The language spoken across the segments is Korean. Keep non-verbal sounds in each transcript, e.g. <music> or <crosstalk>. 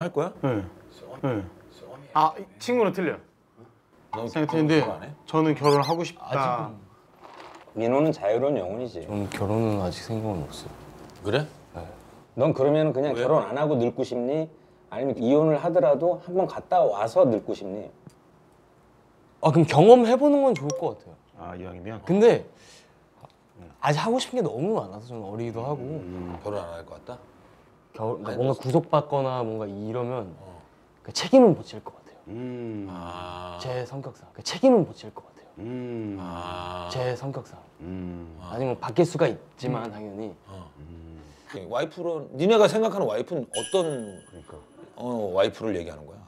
할 거야? 네. 네. 아 친구는 틀려. 너 생각했는데? 저는 결혼 하고 싶다. 민호는 자유로운 영혼이지. 저는 결혼은 아직 생각은 없어요. 그래? 넌 그러면 그냥 왜? 결혼 안 하고 늙고 싶니? 아니면 이혼을 하더라도 한번 갔다 와서 늙고 싶니? 아 그럼 경험해보는 건 좋을 것 같아요. 아 이왕이면 근데 아직 하고 싶은 게 너무 많아서 저는 어리기도 하고 결혼 안 할 것 같다? 결, 그러니까 아니, 뭔가 뭐- 구속받거나 뭔가 이러면 그 책임을 못 질 것 같아요. 음. 아. 제 성격상 그 책임을 못 질 것 같아요. 음. 아. 제 성격상 음. 아니면 바뀔 수가 있지만 당연히 어. 와이프로 니네가 생각하는 와이프는 어떤 어, 와이프를 얘기하는 거야?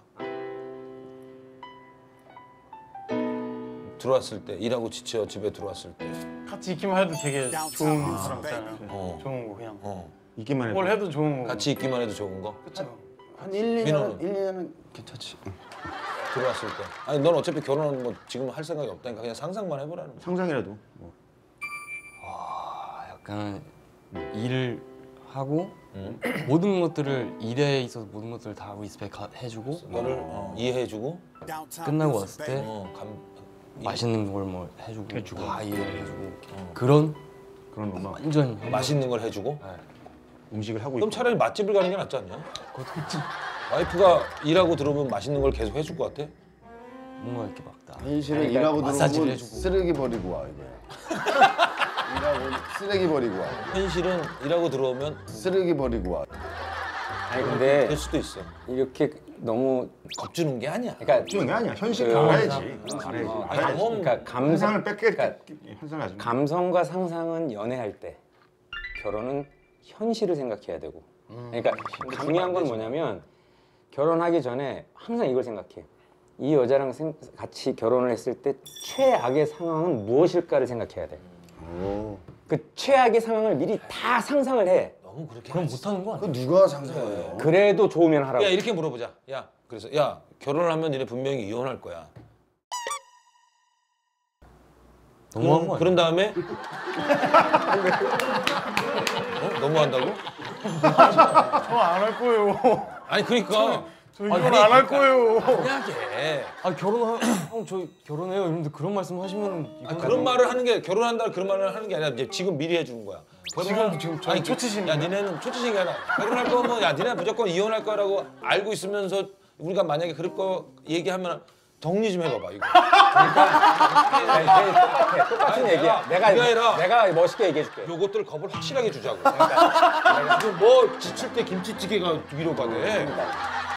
들어왔을 때 일하고 지쳐 집에 들어왔을 때 같이 있기만 해도 되게 좋은 사람 있잖아요. 어. 좋은 거 그냥 어. 있기만 해도 뭘 해도 좋은 거. 같이 있기만 해도 좋은 거한 1, 2년은 민호는? 1, 2년은 괜찮지. 들어왔을 때 아니 넌 어차피 결혼은 뭐 지금 할 생각이 없다니까 그냥 상상만 해보라는 거야 상상이라도. 뭐. 아, 약간 일을 하고 응? 모든 것들을 일에 있어서 모든 것들을 다 respect 해주고 너를 어, 이해해주고 끝나고 왔을 때 어, 감, 맛있는 걸 뭐 해주고, 해주고. 다 이해를 해주고 그런 그런 것만 완전 맛있는 걸 해주고 음식을 하고 그럼 있고. 차라리 맛집을 가는 게 낫지 않냐? 와이프가 일하고 들어오면 맛있는 걸 계속 해줄 것 같아? 뭔가 이렇게 막 다. 현실은 일하고 들어오면. 쓰레기 버리고 와 이거. <laughs> 일하고 쓰레기 버리고 와. 현실은 일하고 들어오면 쓰레기 버리고 와. 아니 근데 될 수도 있어 이렇게 너무 겁주는 게 아니야 그러니까 주는 게 아니야. 현실 그- 알아야지. 알아야지. 어, 경험- 그러니까 감성 환상을 뺏게 그러니까 가지고. 감성과 상상은 연애할 때 결혼은 현실을 생각해야 되고 그러니까 중요한 건 뭐냐면 결혼하기 전에 항상 이걸 생각해 이 여자랑 생- 같이 결혼을 했을 때 최악의 상황은 무엇일까를 생각해야 돼. 오. 그 최악의 상황을 미리 다 상상을 해. 너무 그렇게 그럼. 못하는 거그 아니야? 누가 상상해요? 그래도 좋으면 하라고. 야 이렇게 물어보자 야 그래서 야 결혼을 하면 니네 분명히 이혼할 거야 너무한 거 아니야? 그런 다음에 어? <laughs> 너무 한다고? 저 안 할 거예요. 아니 그러니까 저 이건 안 할 거예요. 만약에 아 결혼하 형저 결혼해요 이런데 그런 말씀 하시면 아, 그런 말을 하는 게 결혼한다 그런 말을 하는 게 아니라 이제 지금 미리 해주는 거야. 지금 지금 저 아니, 초치신이야. 야 니네는 초치신이 아니라 결혼할 거면 야 니네 무조건 이혼할 거라고 알고 있으면서 우리가 만약에 그럴 거 얘기하면 정리 좀 해봐봐 이거. 똑같은 아니, 얘기야. 내가- 내가 아니라- 내가 멋있게 얘기해줄게. 요것들 겁을 확실하게 주자고. 지금 뭐 지칠 때 김치찌개가 위로가 돼.